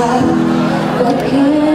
side, can't.